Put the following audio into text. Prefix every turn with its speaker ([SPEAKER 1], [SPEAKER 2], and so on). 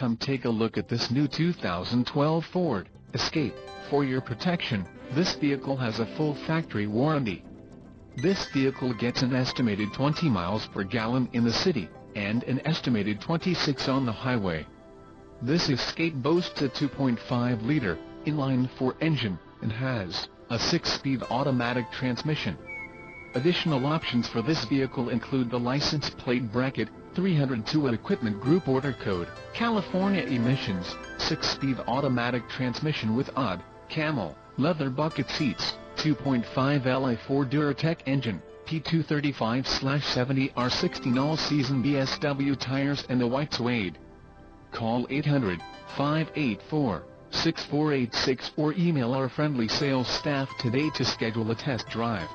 [SPEAKER 1] Come take a look at this new 2012 Ford Escape. For your protection, this vehicle has a full factory warranty. This vehicle gets an estimated 20 miles per gallon in the city, and an estimated 26 on the highway. This Escape boasts a 2.5-liter, inline-four engine, and has a 6-speed automatic transmission. Additional options for this vehicle include the license plate bracket, 302 equipment group order code, California emissions, 6-speed automatic transmission with odd, camel, leather bucket seats, 2.5 Li4 Duratec engine, P235-70 R16 all-season BSW tires and the white suede. Call 800-584-6486 or email our friendly sales staff today to schedule a test drive.